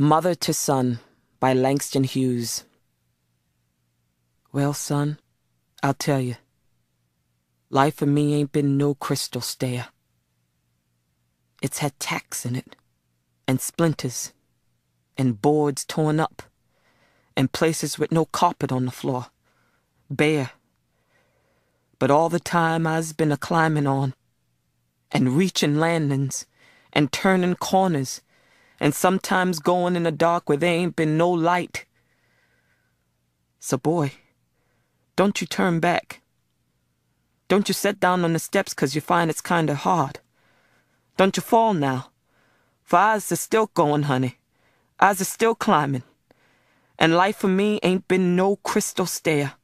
Mother to Son by Langston Hughes. Well, son, I'll tell you. Life for me ain't been no crystal stair. It's had tacks in it, and splinters, and boards torn up, and places with no carpet on the floor, bare. But all the time I's been a climbing on, and reaching landings, and turning corners, and sometimes going in the dark where there ain't been no light. So, boy, don't you turn back. Don't you set down on the steps 'cause you find it's kinda hard. Don't you fall now, for I's a still going, honey. I's a still climbing. And life for me ain't been no crystal stair.